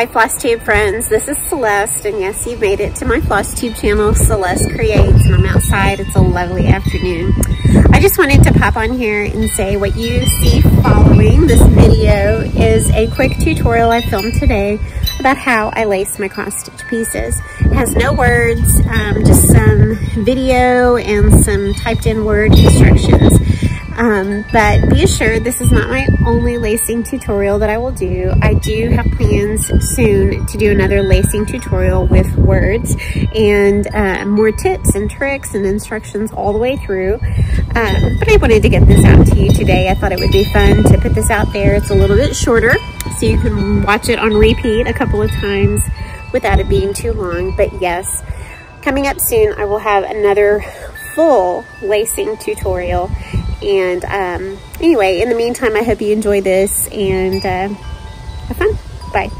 Hi Floss Tube friends, this is Celeste and yes you've made it to my Floss Tube channel, Celeste Creates and I'm outside, it's a lovely afternoon. I just wanted to pop on here and say what you see following this video is a quick tutorial I filmed today about how I lace my cross stitch pieces. It has no words, um, just some video and some typed in word instructions. Um, but be assured this is not my only lacing tutorial that I will do. I do have plans soon to do another lacing tutorial with words and uh, more tips and tricks and instructions all the way through. Um, but I wanted to get this out to you today. I thought it would be fun to put this out there. It's a little bit shorter so you can watch it on repeat a couple of times without it being too long. But yes, coming up soon I will have another full lacing tutorial and um, anyway, in the meantime, I hope you enjoy this and uh, have fun. Bye.